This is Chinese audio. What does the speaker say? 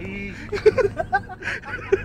嗯哈哈哈哈哈